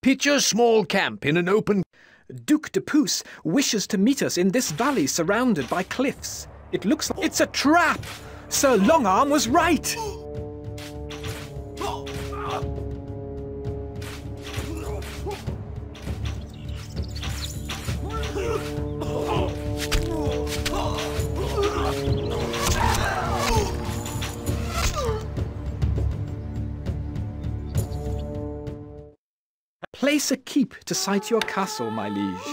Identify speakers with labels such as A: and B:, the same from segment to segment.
A: Pitch a small camp in an open...
B: Duke de Puce wishes to meet us in this valley surrounded by cliffs. It looks like it's a trap! Sir Longarm was right! Place a keep to site your castle, my liege.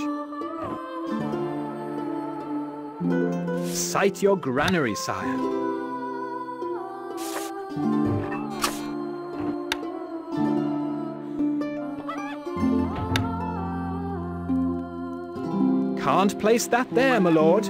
B: Site your granary, sire. Can't place that there, my lord.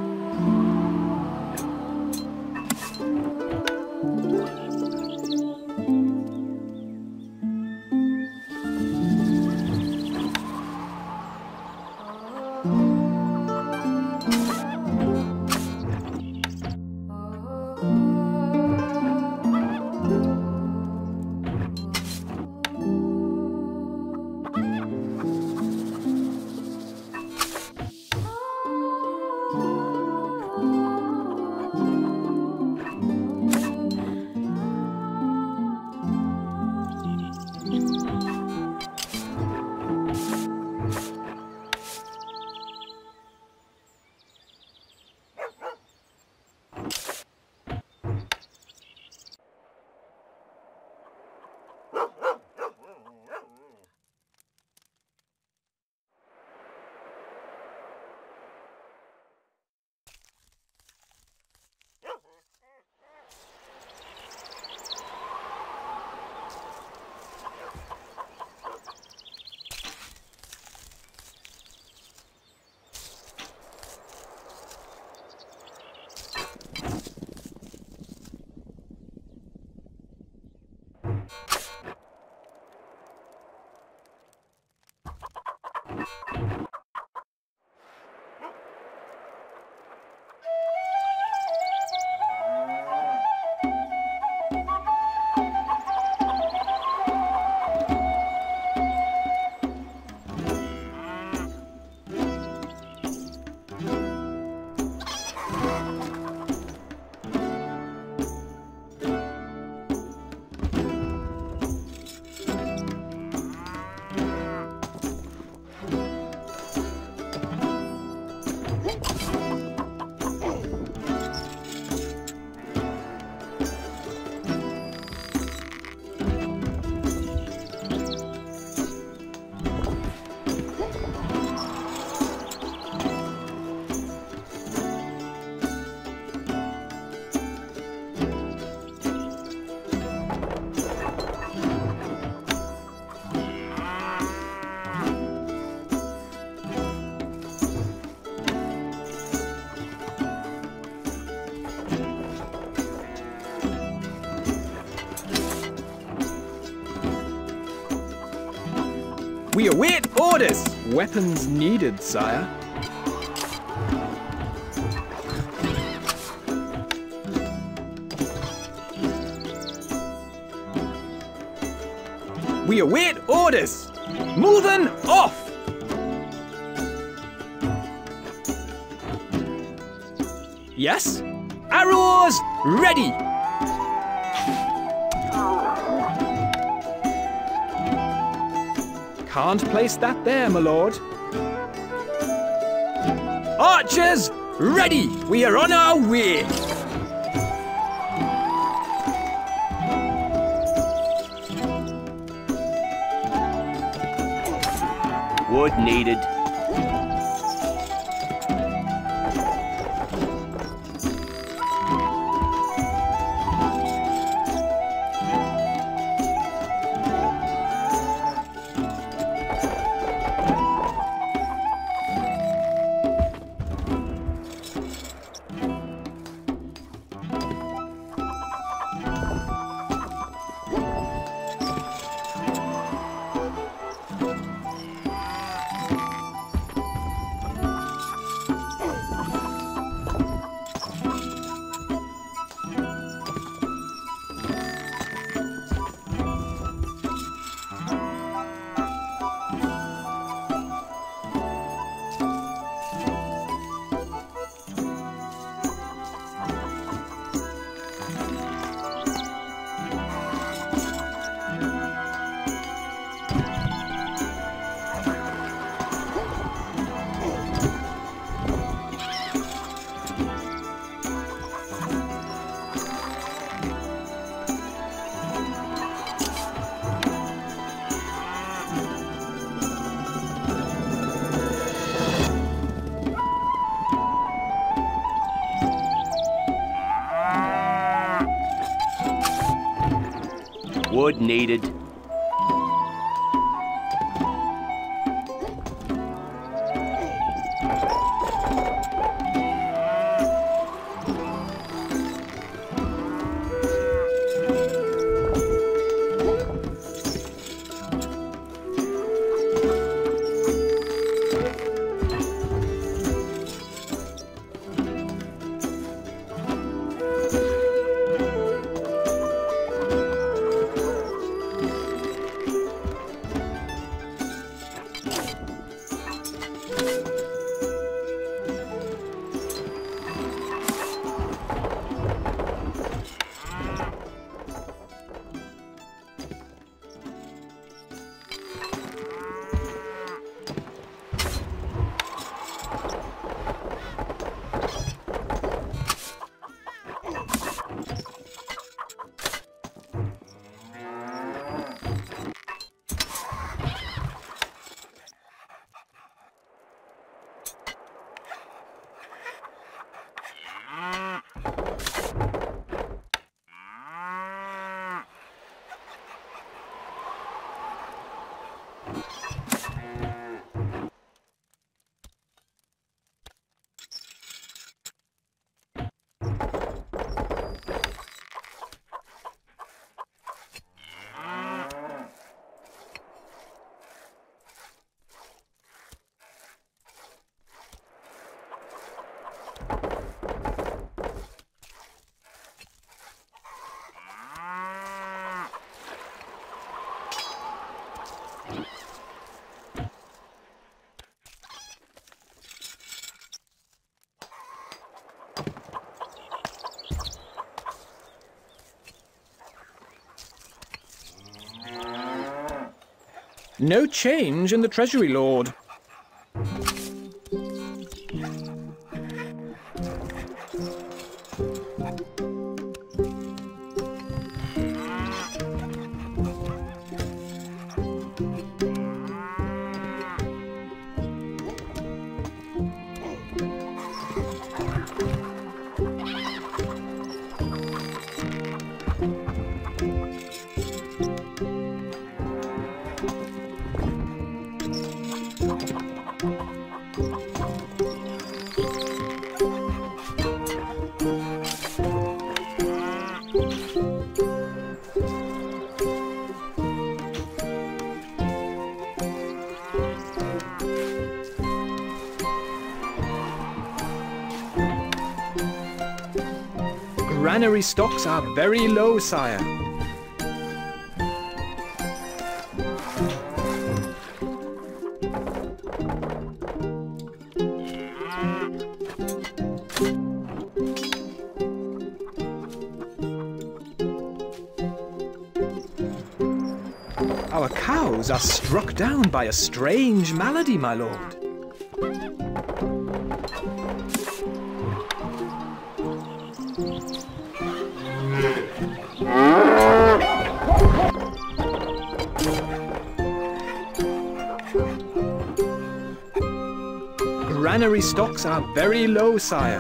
B: We await orders! Weapons needed, sire. We await orders! Moving off! Yes? Arrows ready! Can't place that there, my lord. Archers, ready! We are on our way!
C: Wood needed. Needed.
B: No change in the Treasury Lord. Granary stocks are very low, sire. Our cows are struck down by a strange malady, my lord. Granary stocks are very low, sire.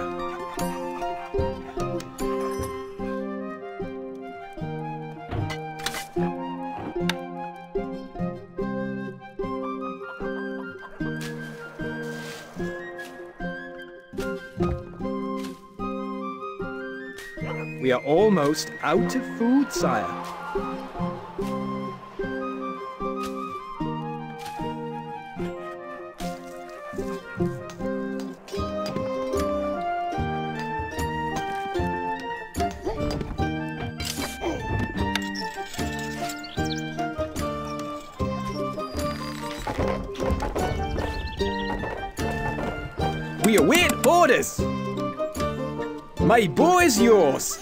B: We are almost out of food, sire. My bow is yours!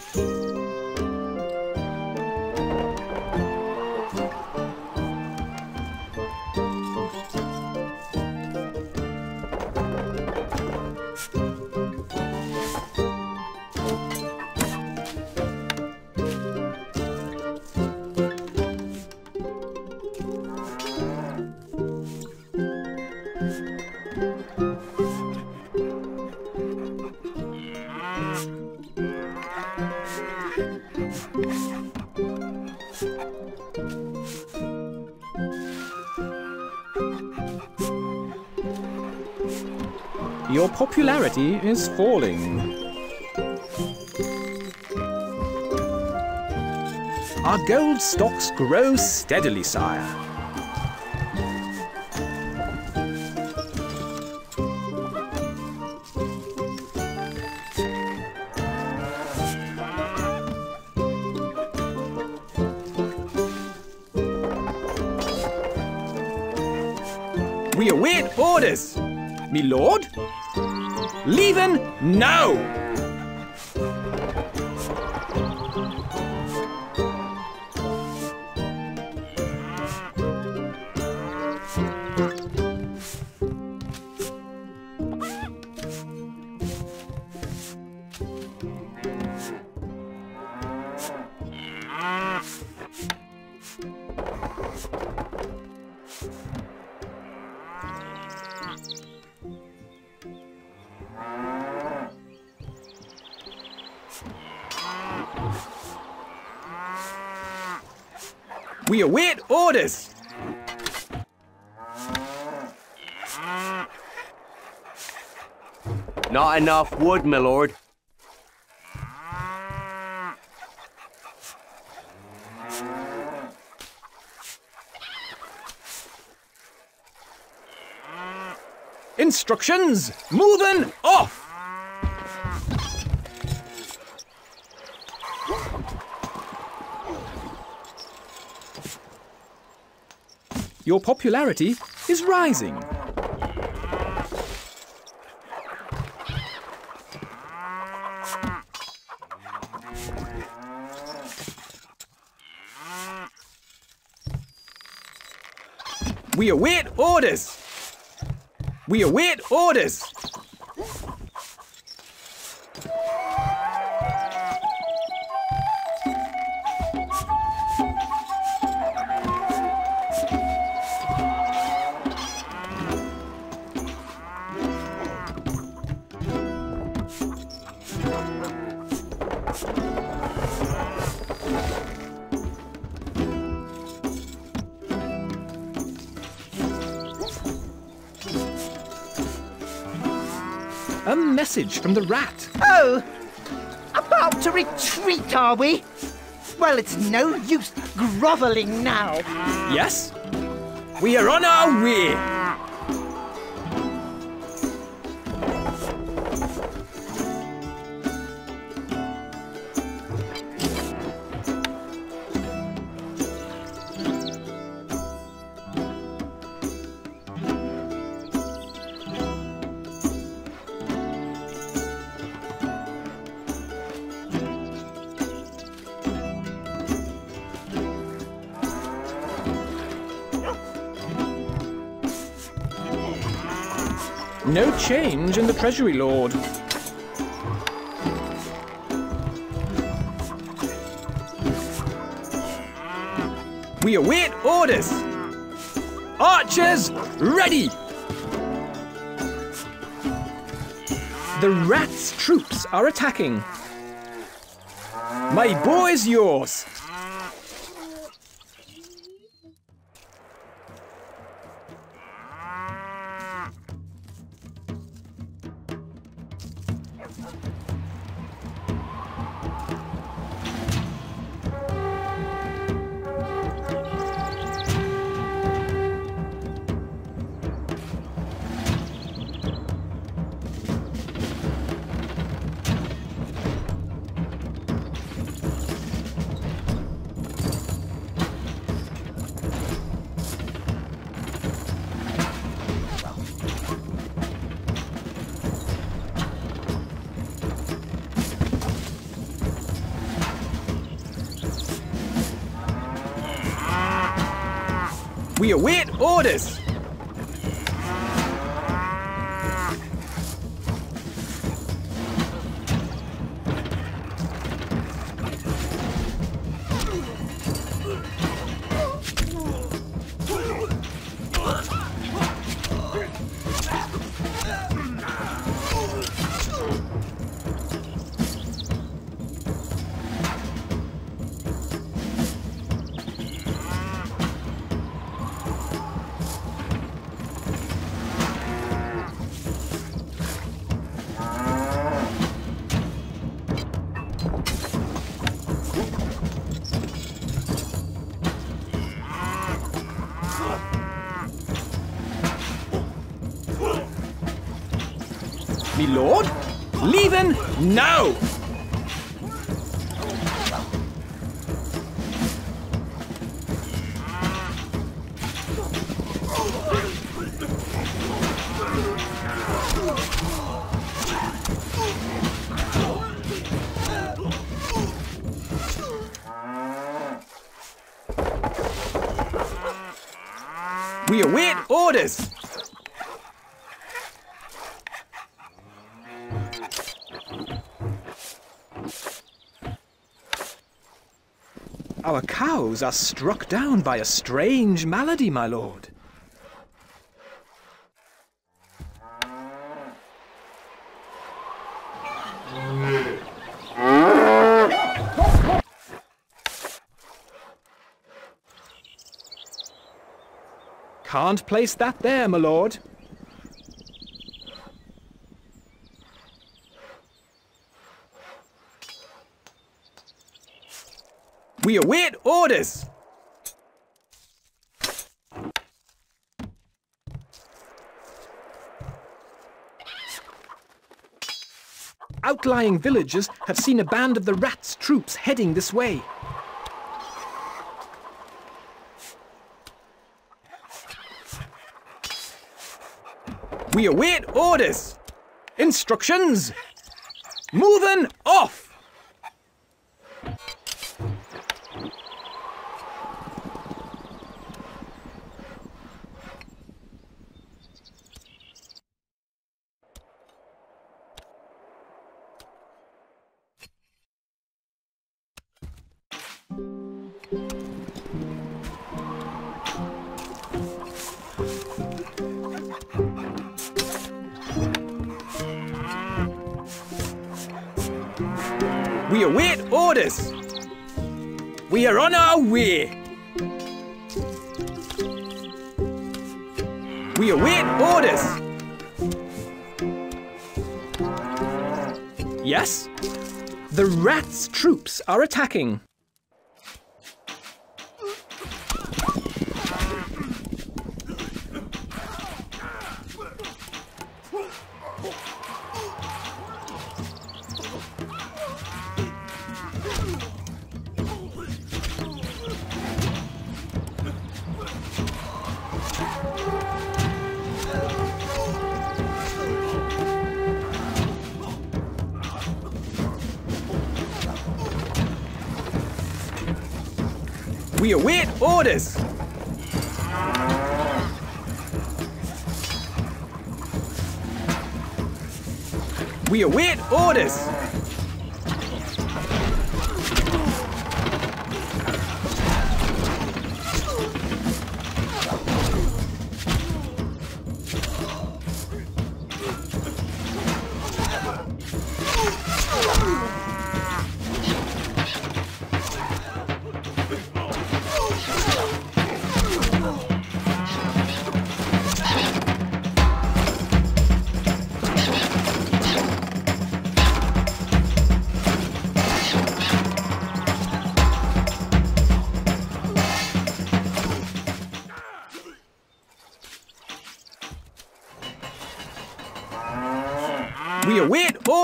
B: Popularity is falling. Our gold stocks grow steadily, sire. We await orders. Me lord? Leaving now! We await orders.
C: Not enough wood, my lord.
B: Instructions, moving off! Your popularity is rising. We await orders! We await orders! Message from the rat.
D: Oh, about to retreat, are we? Well, it's no use grovelling now.
B: Yes? We are on our way. No change in the Treasury Lord. We await orders. Archers, ready! The rat's troops are attacking. My bow is yours. We await orders. Lord. Leaving now. Cows are struck down by a strange malady, my lord. Can't place that there, my lord. We await orders! Outlying villagers have seen a band of the Rats' troops heading this way. We await orders! Instructions! Moving off! We await orders. We are on our way. We await orders. Yes? The rats' troops are attacking. We await orders. We await orders.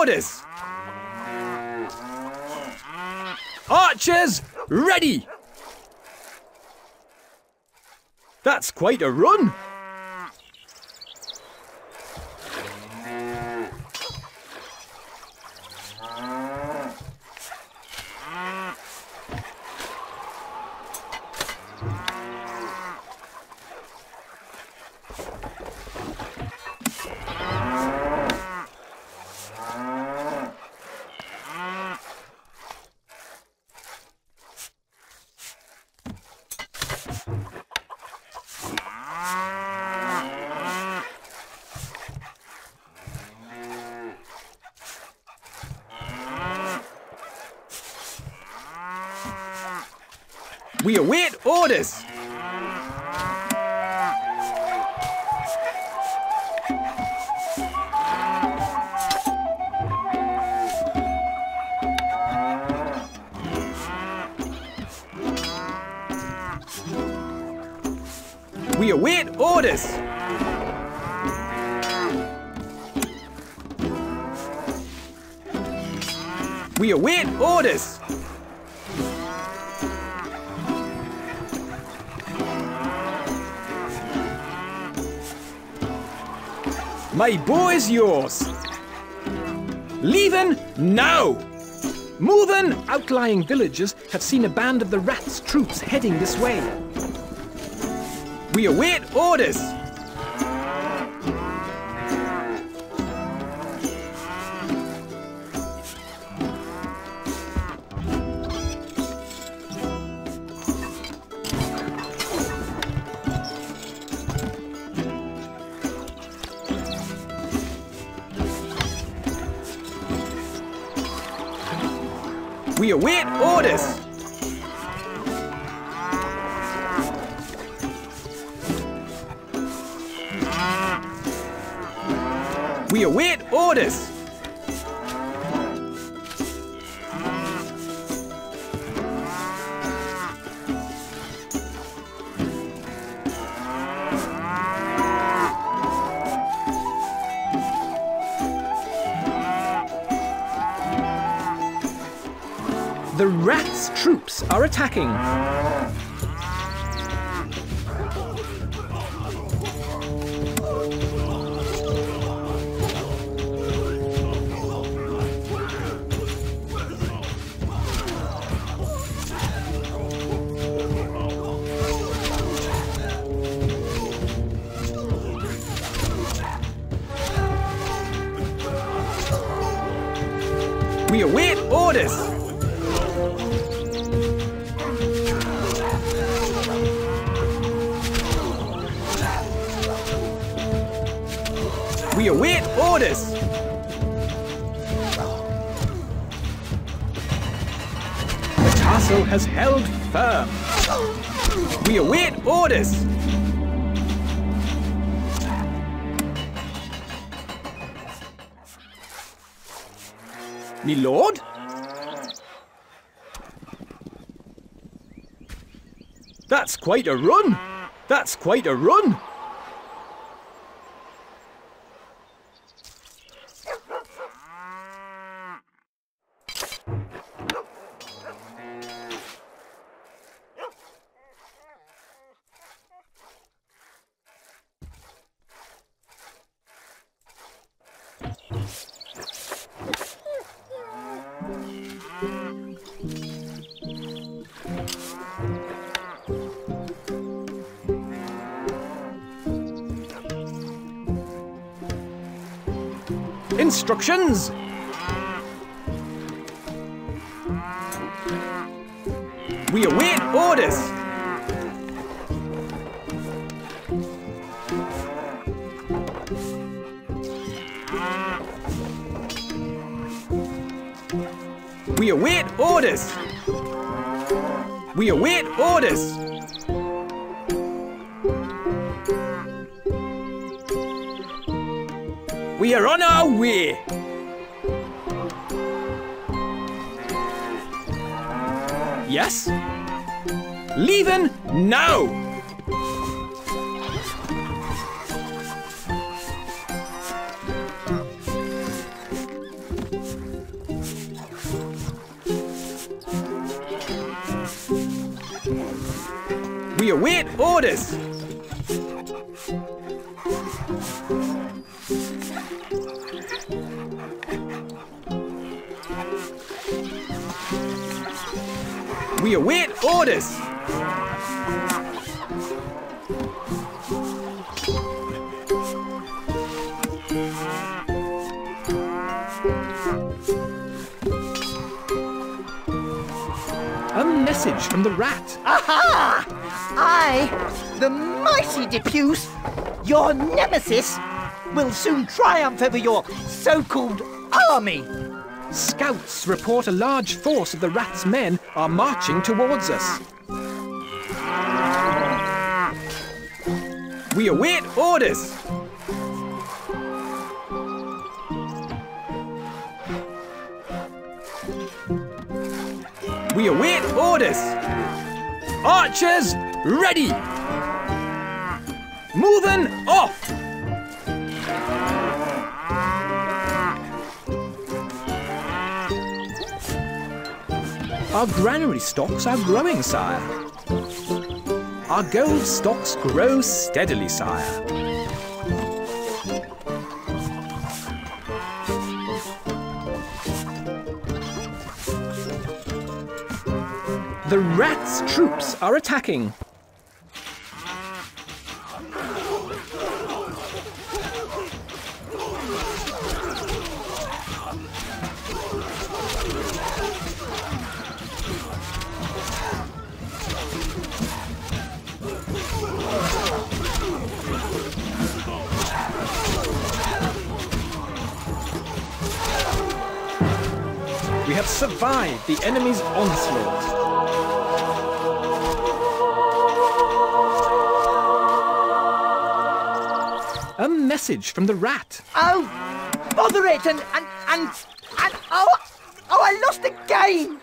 B: Orders. Archers, ready! That's quite a run. We await orders. We await orders. We await orders. My bow is yours. Leaving now! Moving! Outlying villagers have seen a band of the rats' troops heading this way. We await orders. Orders. The rats' troops are attacking. We await orders. The castle has held firm. We await orders. Me lord? That's quite a run. That's quite a run. Instructions! We await orders! We await orders! We await orders! We are on our way! Yes? Leaving now! We await orders! We await orders! A message from the rat.
D: Aha! I, the mighty de Puce, your nemesis, will soon triumph over your so-called army.
B: Scouts report a large force of the rat's men are marching towards us. We await orders. We await orders. Archers, ready. Moving off. Our granary stocks are growing, sire. Our gold stocks grow steadily, sire. The rats' troops are attacking. Message from the rat.
D: Oh, bother it, and, and, and, and, oh, oh, I lost again!